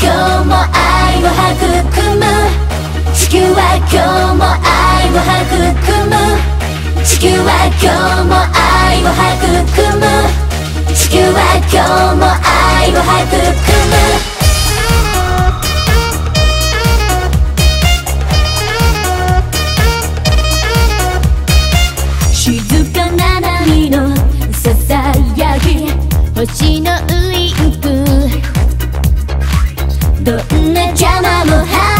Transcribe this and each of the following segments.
今日も愛を育む。地球は今日も愛を育む。地球は今日も愛を育む。地球は今日も愛を育む。星のウインクどんな邪魔も入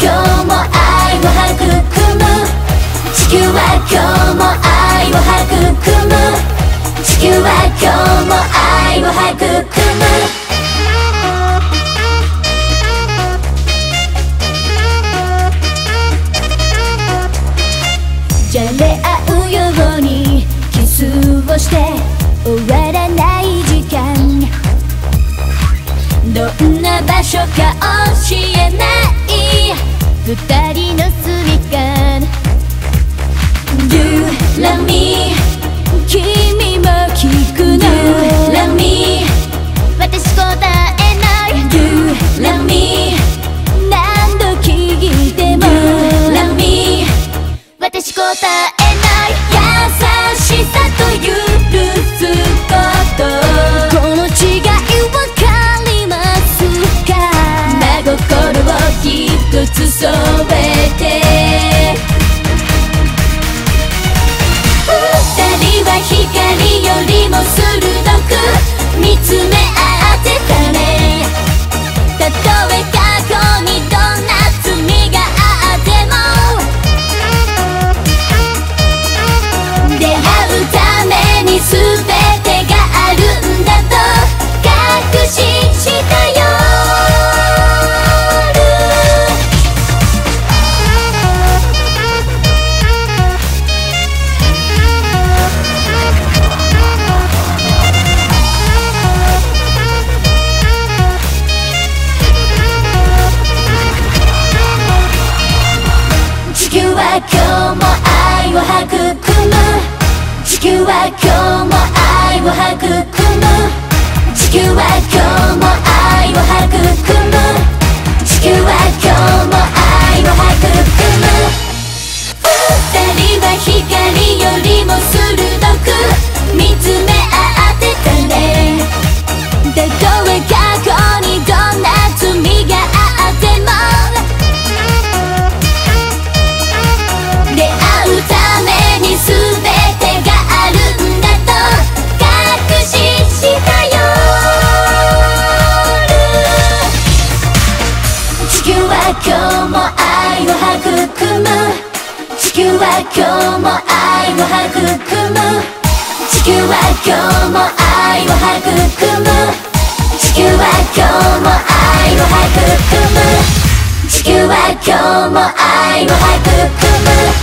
今日も愛を育む。地球は今日も愛を育む。じゃれ合うようにキスをして終わらない時間。どんな場所か教えない。二人の隅から You love me 地球今日も愛を育む。地球は今日も愛を育む。地球は今日も愛を育む。地球は今日も愛を育む。